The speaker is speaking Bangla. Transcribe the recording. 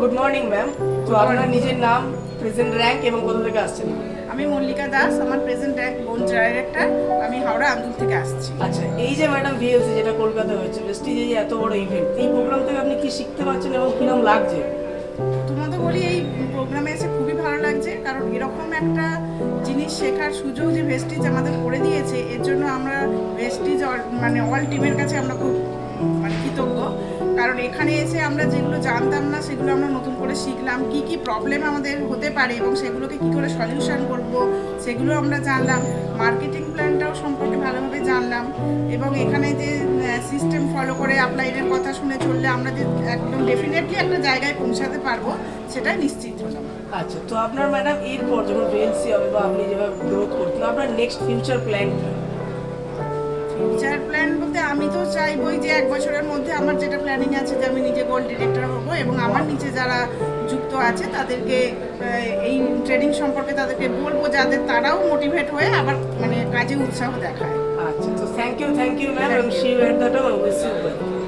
গুড মর্নিং ম্যাম তো আপনার নিজের নাম প্রেজেন্ট র্যাঙ্ক এবং কোথা থেকে আসছেন? আমি মল্লিকা দাস আমার প্রেজেন্ট র্যাঙ্ক বোন ডাইরেক্টর আমি হাওড়া আন্দুল থেকে আসছি। আচ্ছা এই যে ম্যাডাম ভিএলসি যেটা কলকাতা হয়েছে প্রেস্টিজে যে এত বড় ইভেন্ট এই প্রোগ্রাম থেকে আপনি কি শিখতে পারছেন এবং কীরকম লাগছে? প্রথমত বলি এই প্রোগ্রামে এসে খুবই ভালো লাগছে কারণ এরকম একটা জিনিস শেখার সুযোগ যে ভেস্টিজ আমাদের করে দিয়েছে এর জন্য আমরা ভেস্টিজ মানে অল টিমের কাছে আমরা খুব মানে কৃতজ্ঞ। কারণ এখানে এসে আমরা যেগুলো জানতাম না, সেগুলো আমরা নতুন করে শিখলাম। কি কি প্রবলেম আমাদের হতে পারে এবং সেগুলোকে কি করে সলিউশন করব, সেগুলো আমরা জানলাম। মার্কেটিং প্ল্যানটাও সম্পর্কে ভালোভাবে জানলাম এবং এখানে যে সিস্টেম ফলো করে আপলাইনের কথা শুনে চললে আমরা যে একদম ডেফিনেটলি একটা জায়গায় পৌঁছাতে পারব সেটা নিশ্চিত হলাম। আচ্ছা তো আপনার ম্যাডাম এরপর যখন ভিএলসি হবে বা আপনি যেভাবে গ্রোথ করছেন, আপনার next future plan future plan বলতে আমি তো চাইবই যে এক বছরের মধ্যে আমার যেটা প্ল্যানিং আছে যে আমি নিজে গোল্ড ডিরেক্টর হব এবং আমার নিচে যারা যুক্ত আছে তাদেরকে এই ট্রেনিং সম্পর্কে তাদেরকে বলব যাতে তারাও মোটিভেট হয়ে আবার মানে কাজে উৎসাহ দেখায়। আচ্ছা thank you thank you ma'am you at the time you